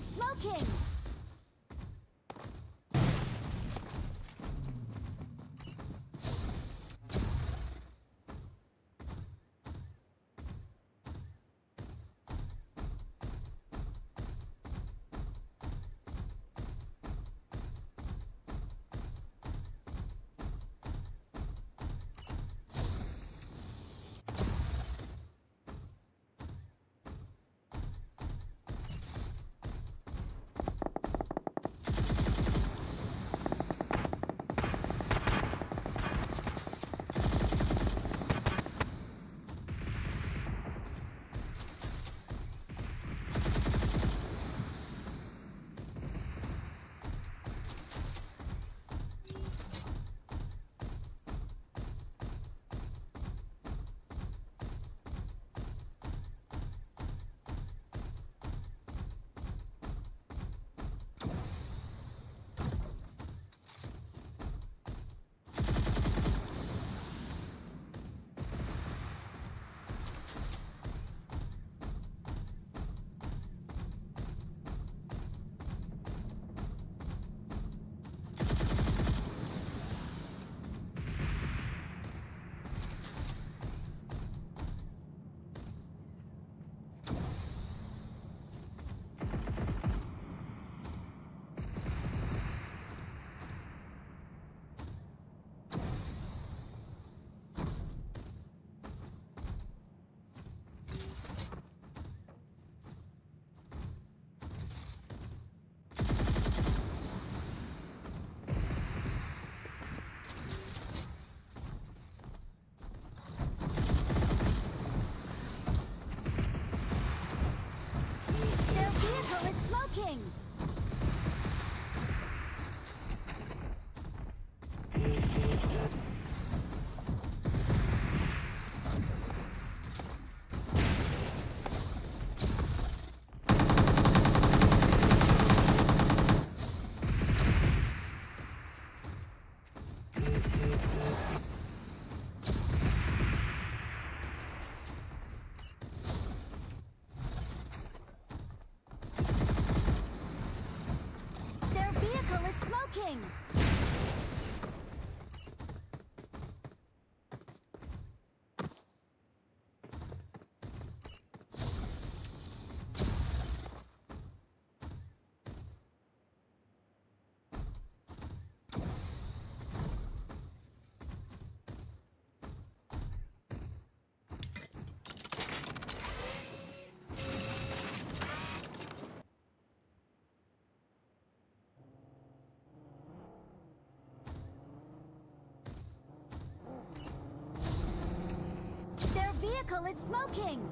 smoking! Yeah. Vehicle is smoking!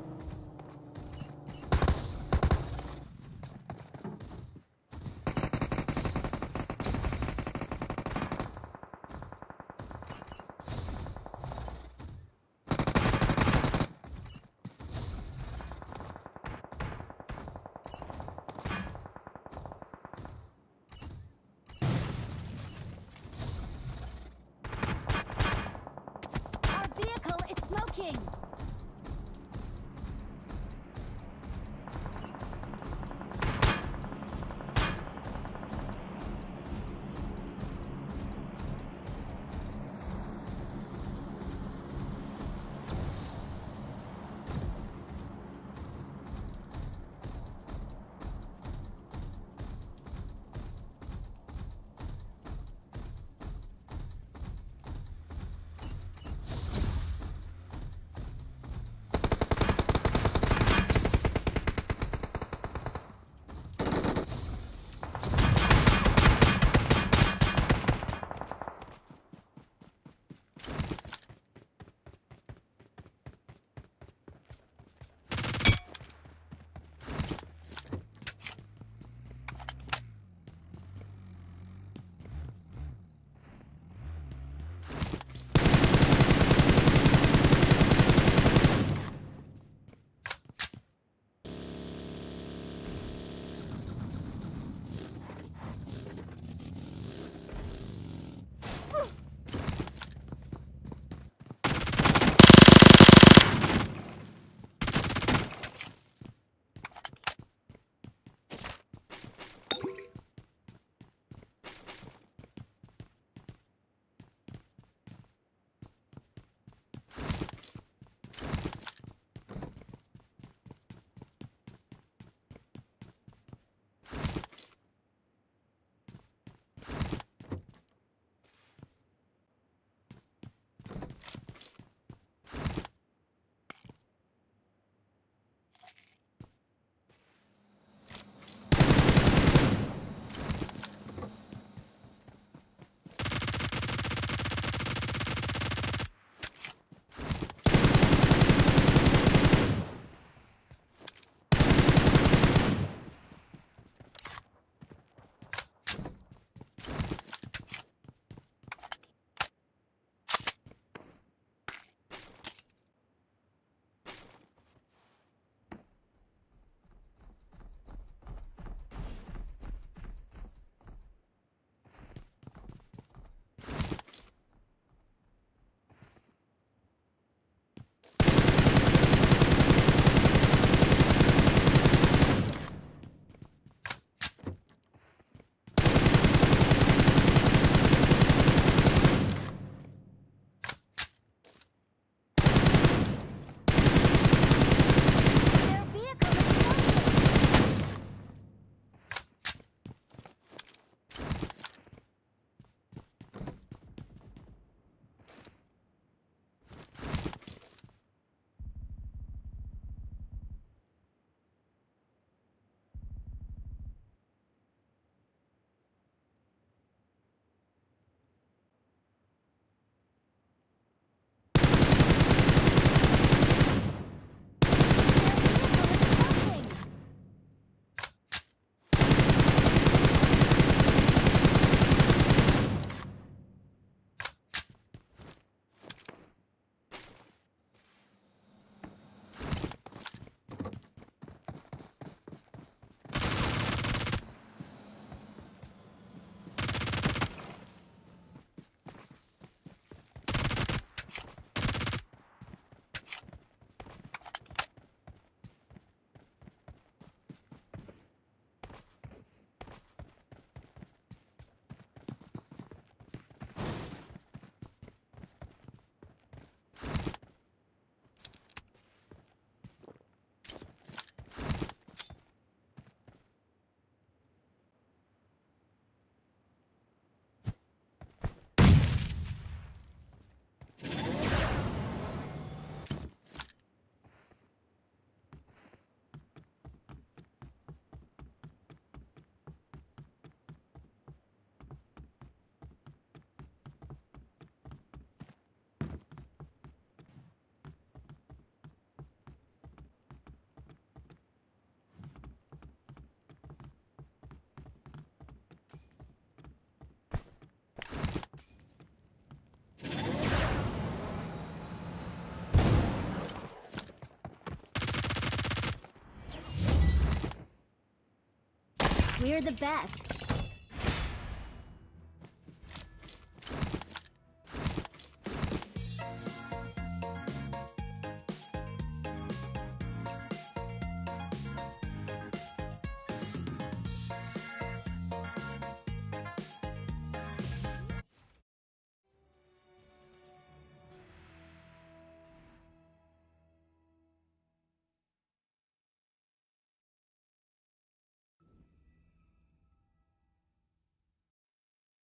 We're the best.